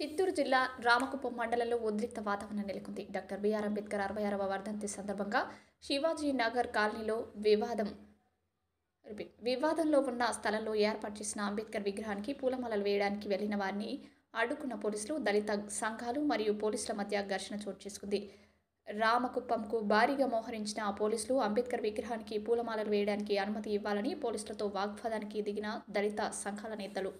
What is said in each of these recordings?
చిత్తూరు జిల్లా రామకుప్పం మండలంలో ఉద్రిక్త వాతావరణం నెలకొంది. డాక్టర్ బిఆర్ అంబేద్కర్ అరవై ఆరవ వర్ధంతి సందర్భంగా శివాజీ నగర్ కాలనీలో వివాదం వివాదంలో ఉన్న స్థలంలో ఏర్పాటు చేసిన అంబేద్కర్ విగ్రహానికి పూలమాలలు వేయడానికి వెళ్ళిన వారిని అడ్డుకున్న పోలీసులు దళిత సంఘాలు మరియు పోలీసుల మధ్య ఘర్షణ చోటు చేసుకుంది. రామకుప్పంకు భారీగా మోహరించిన పోలీసులు అంబేద్కర్ విగ్రహానికి పూలమాలలు వేయడానికి అనుమతి ఇవ్వాలని పోలీసులతో వాగ్వాదానికి దిగిన దళిత సంఘాల నేతలు.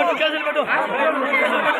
పెట్టు పెట్టు పెట్టు పెట్టు పెట్టు